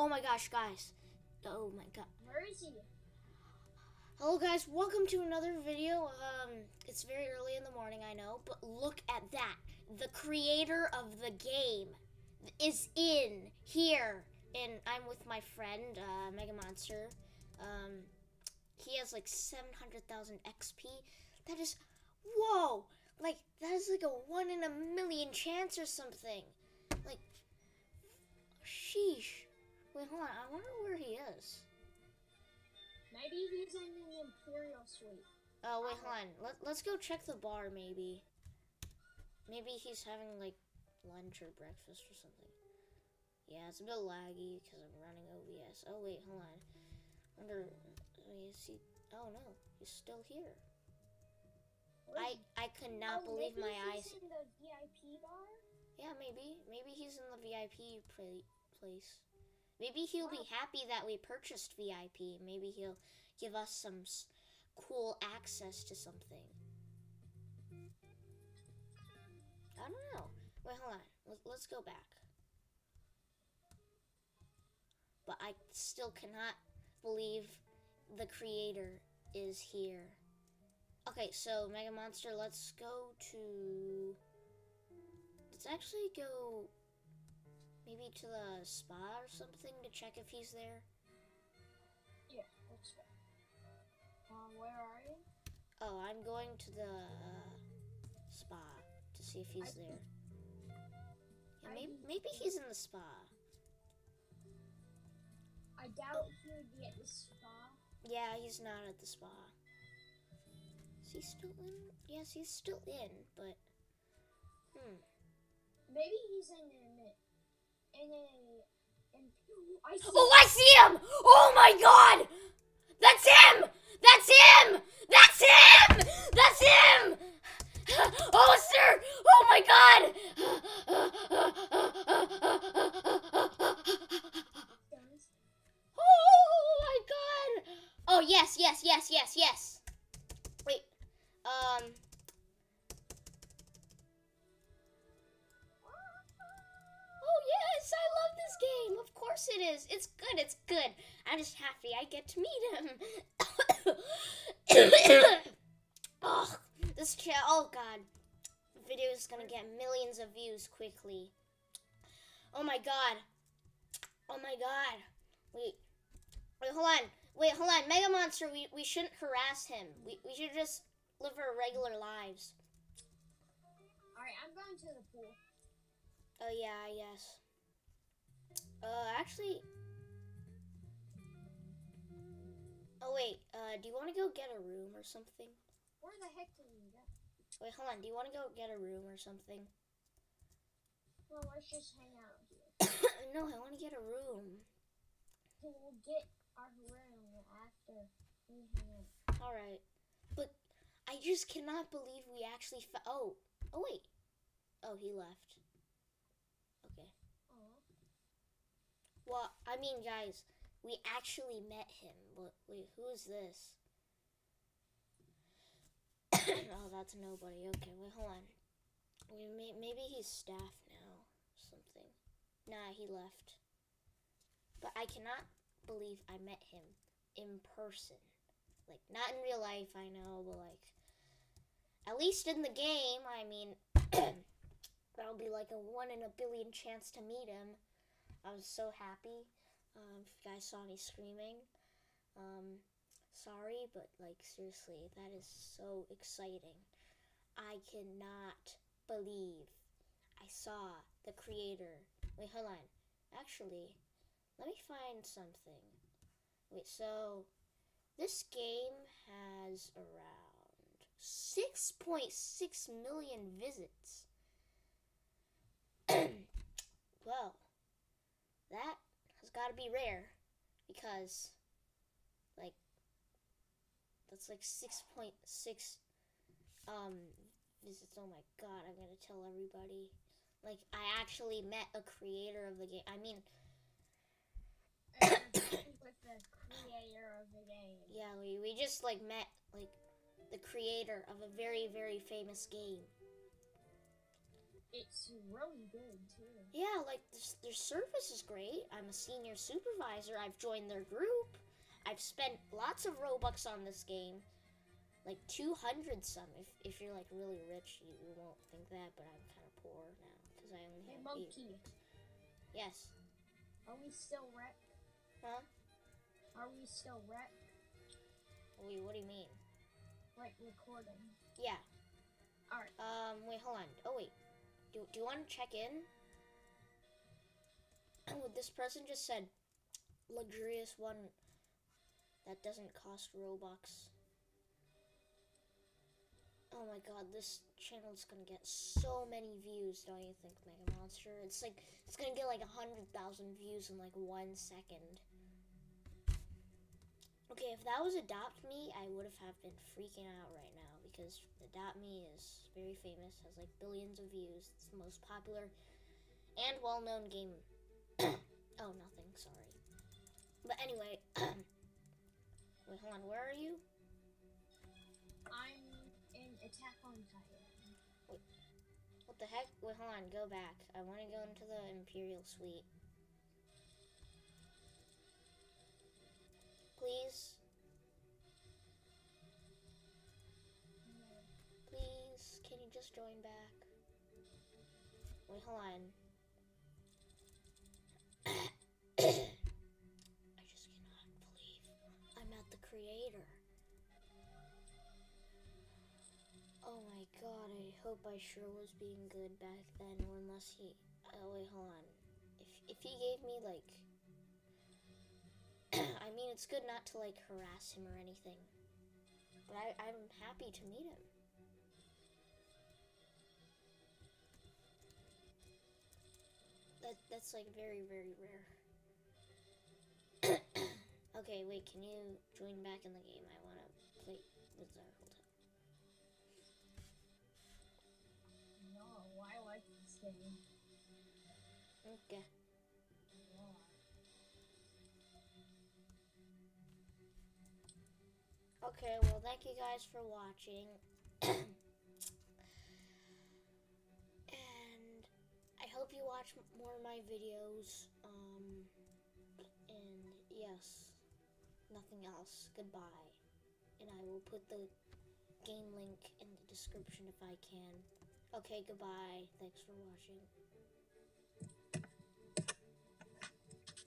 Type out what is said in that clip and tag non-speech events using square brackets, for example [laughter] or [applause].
Oh my gosh, guys. Oh my god. Where is he? Hello guys, welcome to another video. Um, it's very early in the morning, I know, but look at that. The creator of the game is in here. And I'm with my friend, uh, Mega Monster. Um, he has like 700,000 XP. That is, whoa! Like, that is like a one in a million chance or something. Hold on. I wonder where he is. Maybe he's in the Imperial Suite. Oh, wait, hold on. Let, let's go check the bar, maybe. Maybe he's having, like, lunch or breakfast or something. Yeah, it's a bit laggy because I'm running OBS. Oh, wait, hold on. wonder, wait, is he, oh no, he's still here. I, I could not oh, believe my he's eyes. in the VIP bar? Yeah, maybe. Maybe he's in the VIP place. Maybe he'll be happy that we purchased VIP. Maybe he'll give us some s- cool access to something. I don't know. Wait, hold on. Let- Let's go back. But I still cannot believe the creator is here. Okay, so Mega Monster, let's go to. Let's actually go maybe to the spa or something to check if he's there. Yeah, let's go. Um, where are you? Oh, I'm going to the uh, spa to see if he's I- there. Yeah, I- maybe, maybe he's in the spa. I doubt he would be at the spa. Yeah, he's not at the spa. Is he still in? Yes, he's still in, but. Hmm. Maybe he's in a in a in, I Oh, I see him! Oh my god! That's him! That's him! That's him! That's him! [gasps] Oh, sir! Oh my god! Is. It's good, it's good. I'm just happy I get to meet him. [coughs] oh, this cha- oh god. The video is gonna get millions of views quickly. Oh my god. Oh my god. Wait. Wait, hold on. Wait, hold on. Mega Monster, we, we shouldn't harass him. We, we should just live our regular lives. Alright, I'm going to the pool. Oh, yeah, yes. Uh, actually. Oh, wait. Uh, do you want to go get a room or something? Where the heck did you go? Wait, hold on. Do you want to go get a room or something? Well, let's just hang out here. [coughs] no, I want to get a room. We'll get our room after we hang out. Alright. But I just cannot believe we actually fa- Oh. Oh, wait. Oh, he left. Okay. Aw. Well, I mean, guys, we actually met him. But wait, who is this? [coughs] oh, that's nobody. Okay, wait, hold on. Maybe he's staff now. Something. Nah, he left. But I cannot believe I met him in person. Like, not in real life, I know, but like, at least in the game, I mean, [coughs] that'll be like a one in a billion chance to meet him. I was so happy. Um, if you guys saw me screaming, um, sorry, but like seriously, that is so exciting. I cannot believe I saw the creator. Wait, hold on. Actually, let me find something. Wait, so this game has around 6.6 million visits. [clears throat] well, that has got to be rare because, like, that's like 6.6 um visits. Oh my god, I'm gonna tell everybody. Like, I actually met a creator of the game. I mean, [coughs] with the creator of the game. yeah, we, we just like met like the creator of a very very famous game. It's really good too. Yeah, like this, their service is great. I'm a senior supervisor. I've joined their group. I've spent lots of Robux on this game. Like 200 some. If, if you're like really rich, you, you won't think that, but I'm kind of poor now because I only Hey, have eight. monkey, Yes. are we still rec? Huh? Are we still rec? Wait, what do you mean? Like recording? Yeah. Alright. Um, wait, hold on. Oh, wait. Do, do you want to check in? [clears throat] This person just said luxurious one that doesn't cost Robux. Oh my god, this channel's gonna get so many views, don't you think, Mega Monster? It's like, it's gonna get like a hundred thousand views in like one second. Okay, if that was Adopt Me, I would have have been freaking out right now because Adopt Me is very famous, has like billions of views. It's the most popular and well-known game. [coughs] oh, nothing. Sorry. But anyway, [coughs] wait, hold on. Where are you? I'm in Attack on Titan. What the heck? Wait, hold on. Go back. I want to go into the Imperial Suite. Please. Please, can you just join back? Wait, hold on. [coughs] I just cannot believe I'm at the creator. Oh my god, I hope I sure was being good back then, or unless he. Oh, wait, hold on. If, if he gave me, like. I mean, it's good not to, like, harass him or anything. But I, I'm happy to meet him. That, that's like very, very rare. [coughs] okay, wait, can you join back in the game? I want to play with Zarhold. No, I like this game. Okay. Okay, well, thank you guys for watching. [clears throat] and I hope you watch more of my videos. Um, and yes, nothing else. Goodbye. And I will put the game link in the description if I can. Okay, goodbye. Thanks for watching.